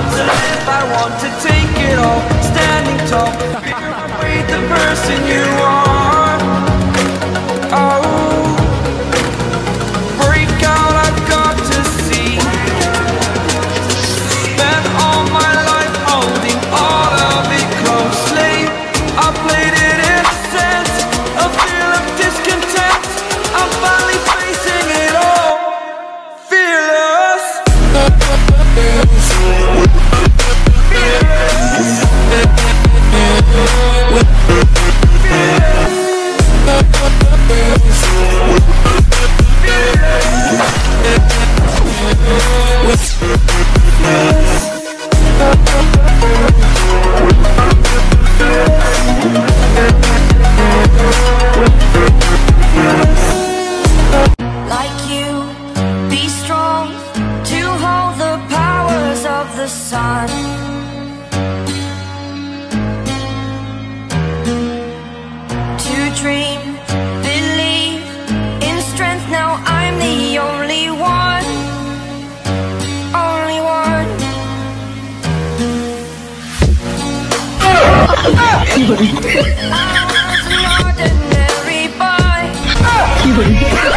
time to live, I want to take it all, standing tall. be the person you are. Everybody. Everybody.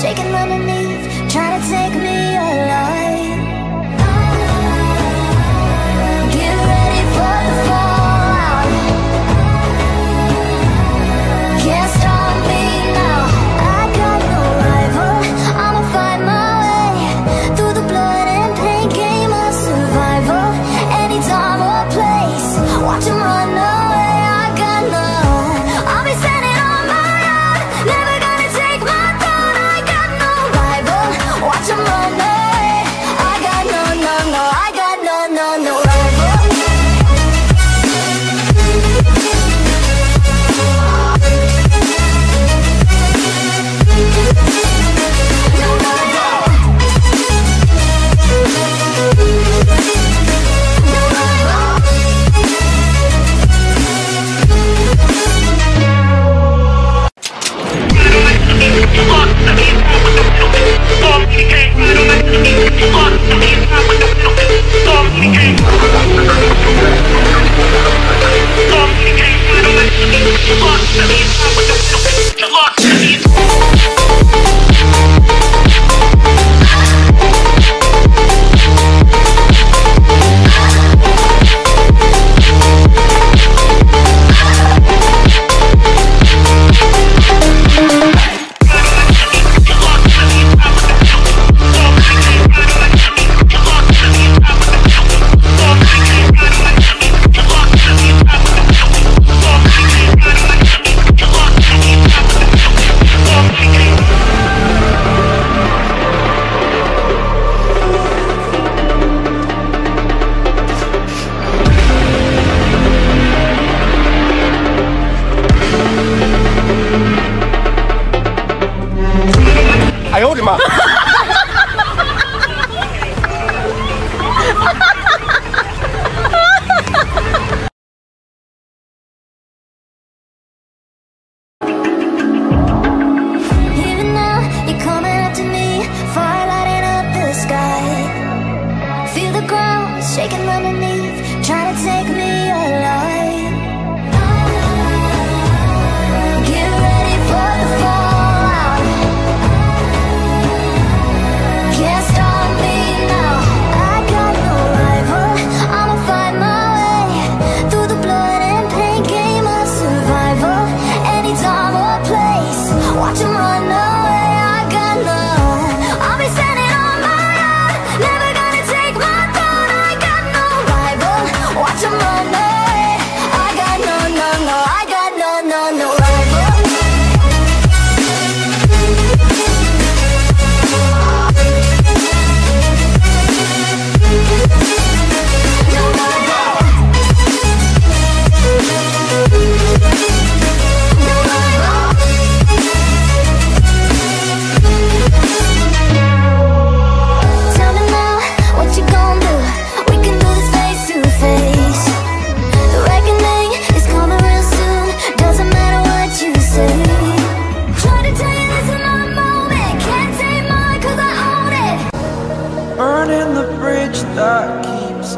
shaking underneath, trying to take me. shaking underneath, trying to take me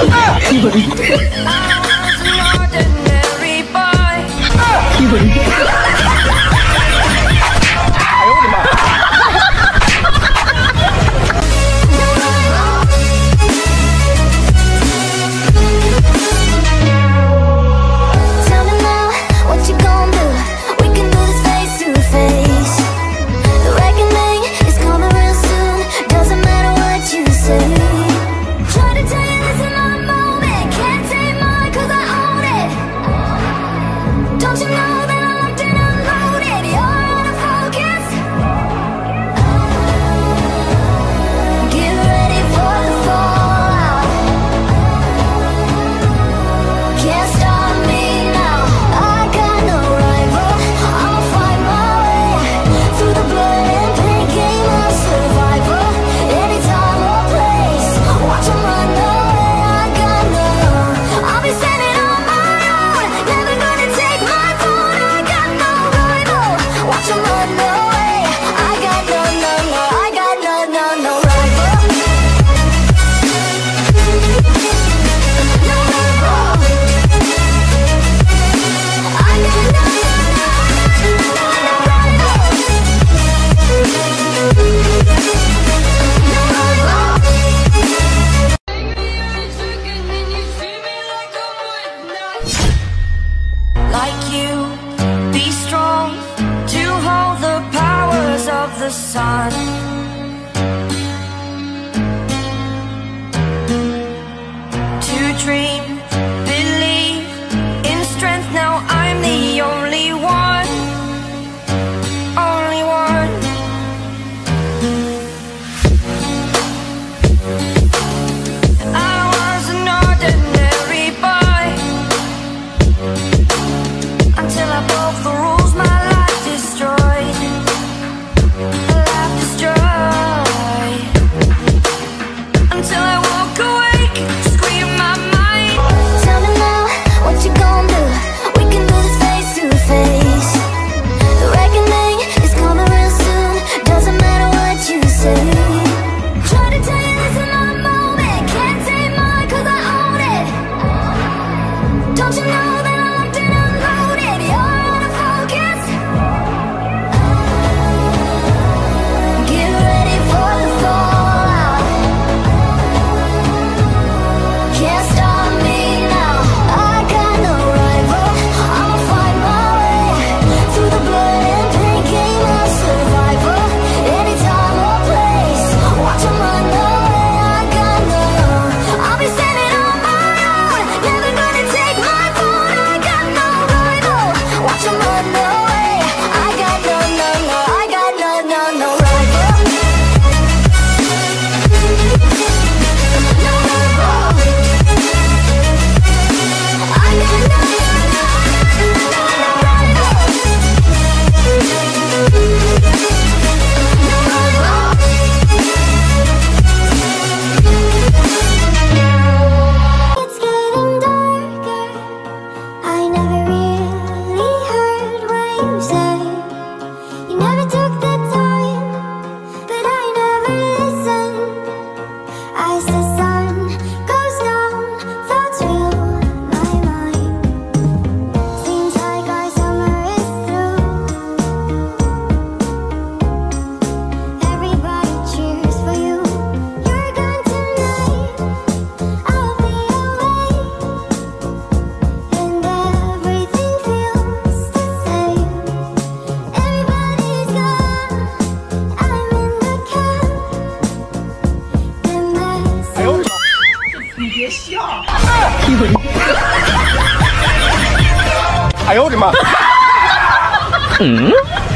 I was an ordinary 哎呦我的妈！嗯。